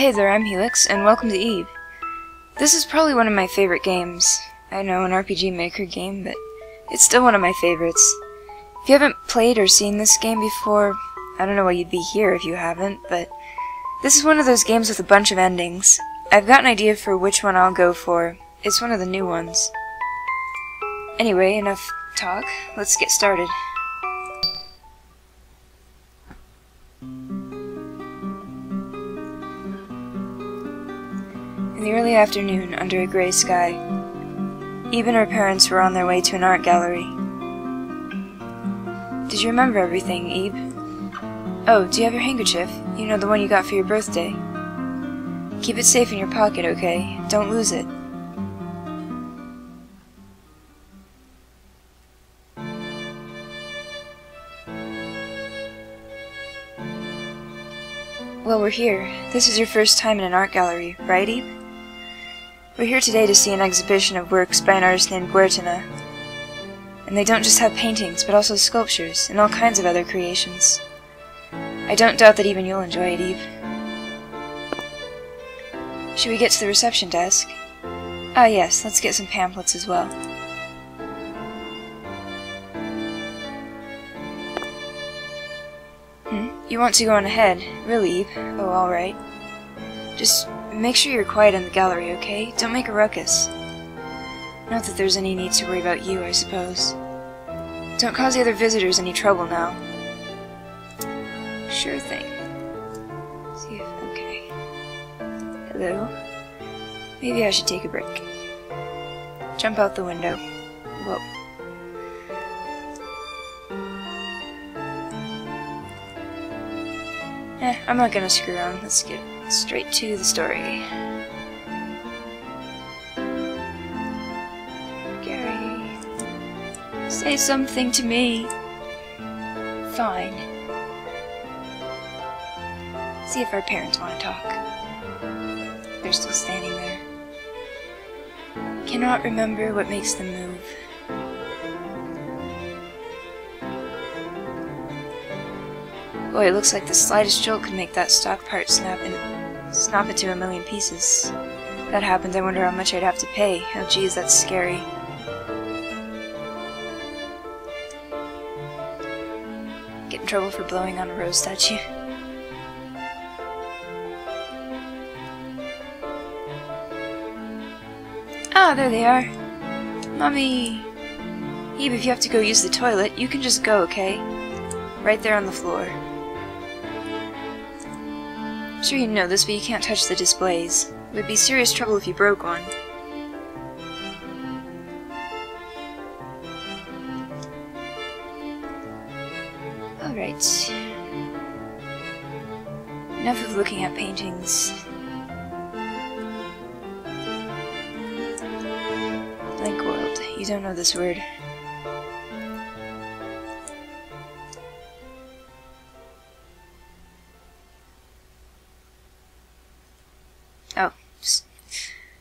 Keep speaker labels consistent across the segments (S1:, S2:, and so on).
S1: Hey there, I'm Helix, and welcome to Ib. This is probably one of my favorite games. I know, an RPG Maker game, but it's still one of my favorites. If you haven't played or seen this game before, I don't know why you'd be here if you haven't, but this is one of those games with a bunch of endings. I've got an idea for which one I'll go for. It's one of the new ones. Anyway, enough talk. Let's get started. In the early afternoon, under a gray sky, Ib and her parents were on their way to an art gallery. Did you remember everything, Ib? Oh, do you have your handkerchief? You know, the one you got for your birthday. Keep it safe in your pocket, okay? Don't lose it. Well, we're here. This is your first time in an art gallery, right, Ib? We're here today to see an exhibition of works by an artist named Guertena. And they don't just have paintings, but also sculptures, and all kinds of other creations. I don't doubt that even you'll enjoy it, Ib. Should we get to the reception desk? Ah yes, let's get some pamphlets as well. Hmm? You want to go on ahead, really, Ib? Oh, alright. Just make sure you're quiet in the gallery, okay? Don't make a ruckus. Not that there's any need to worry about you, I suppose. Don't cause the other visitors any trouble now. Sure thing. See if okay. Hello? Maybe I should take a break. Jump out the window. Whoa. Eh, I'm not gonna screw around. Let's get straight to the story. Garry, say something to me. Fine. See if our parents want to talk. They're still standing there. Cannot remember what makes them move. Boy, it looks like the slightest jolt could make that stock part snap and snap it to a million pieces. If that happened, I wonder how much I'd have to pay. Oh geez, that's scary. Get in trouble for blowing on a rose statue. Ah, there they are. Mommy! Ib, if you have to go use the toilet, you can just go, okay? Right there on the floor. Sure you know this, but you can't touch the displays. It would be serious trouble if you broke one. Alright. Enough of looking at paintings. Blank world. You don't know this word.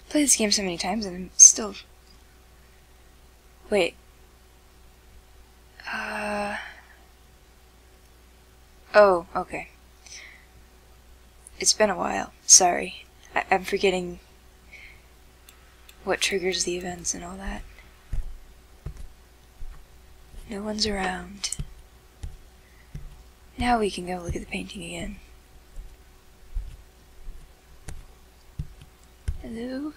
S1: Play this game so many times and I'm still. Wait. Uh. Oh, okay. It's been a while. Sorry. I- I'm forgetting what triggers the events and all that. No one's around. Now we can go look at the painting again. Hello?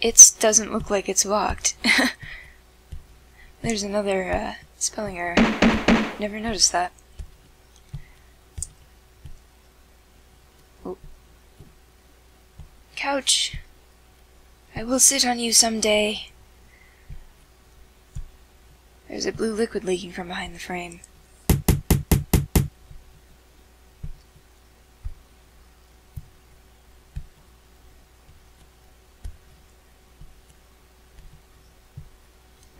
S1: It doesn't look like it's locked. There's another uh, spelling error. Never noticed that. Oh. Couch. I will sit on you someday. There's a blue liquid leaking from behind the frame.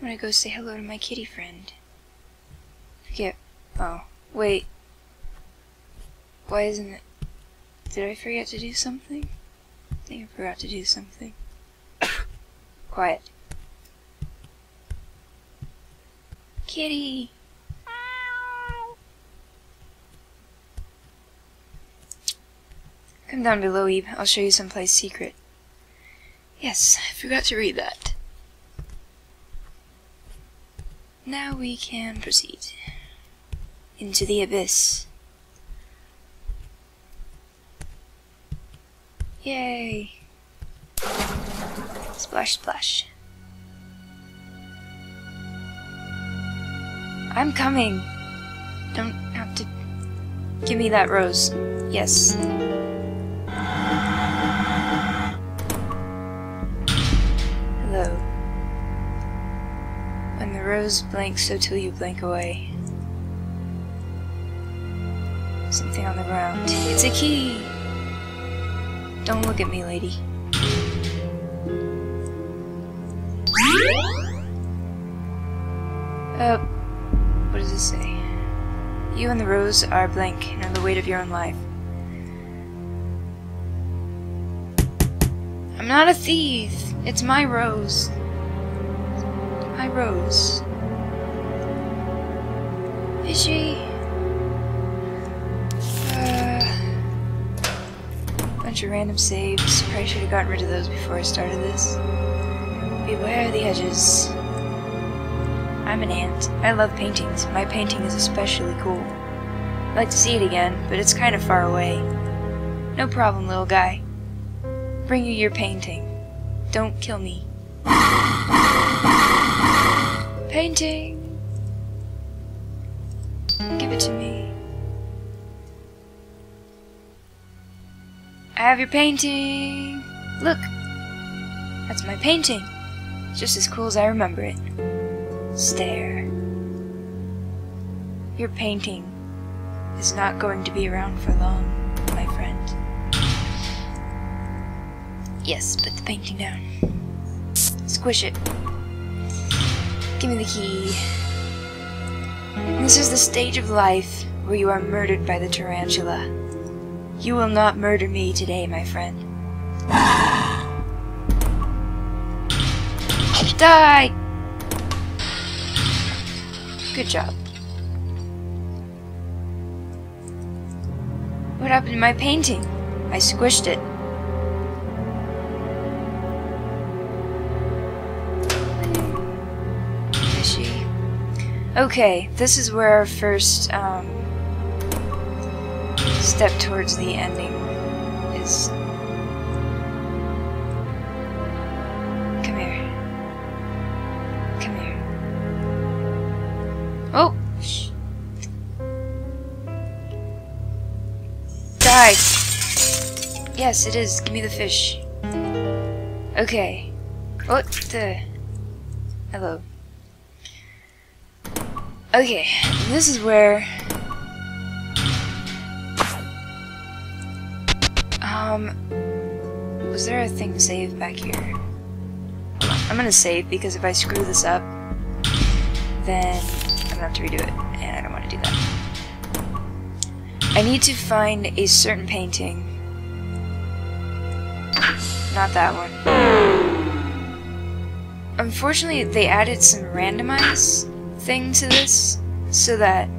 S1: I'm gonna go say hello to my kitty friend. Forget. Oh, wait. Why isn't it? Did I forget to do something? I think I forgot to do something. Quiet. Kitty! Come down below, Ib. I'll show you someplace secret. Yes, I forgot to read that. Now we can proceed. Into the abyss. Yay! Splash, splash. I'm coming! Don't have to... Give me that rose. Yes. Rose blinks, so too you blink away. Something on the ground. It's a key! Don't look at me, lady. Uh, what does it say? You and the rose are blank and are the weight of your own life. I'm not a thief. It's my rose. My rose. Fishy. Uh, bunch of random saves. Probably should have gotten rid of those before I started this. Beware the edges. I'm an ant. I love paintings. My painting is especially cool. I'd like to see it again, but it's kind of far away. No problem, little guy. Bring you your painting. Don't kill me. Painting! Give it to me. I have your painting! Look! That's my painting. It's just as cool as I remember it. Stare. Your painting is not going to be around for long, my friend. Yes, put the painting down. Squish it. Give me the key. This is the stage of life where you are murdered by the tarantula. You will not murder me today, my friend. Die! Good job. What happened to my painting? I squished it. Okay, this is where our first um, step towards the ending is. Come here. Come here. Oh! Die! Yes, it is. Give me the fish. Okay. What the? Hello. Okay, this is where... Um... Was there a thing saved back here? I'm gonna save because if I screw this up, then I'm gonna have to redo it, and I don't want to do that. I need to find a certain painting. Not that one. Unfortunately, they added some randomize thing to this so that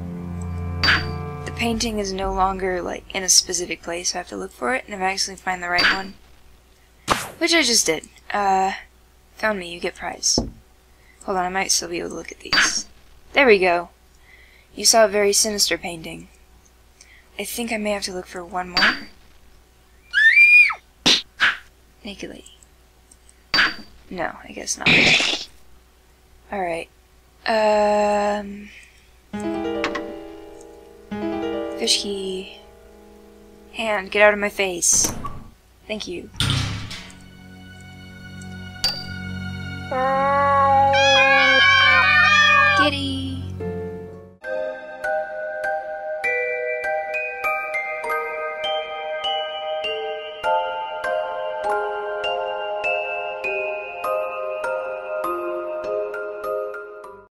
S1: the painting is no longer like in a specific place. I have to look for it and if I actually find the right one, which I just did. Uh, found me. You get prize. Hold on, I might still be able to look at these. There we go. You saw a very sinister painting. I think I may have to look for one more. Naked lady. No, I guess not. Alright. Um... Fish key. Hand, get out of my face. Thank you.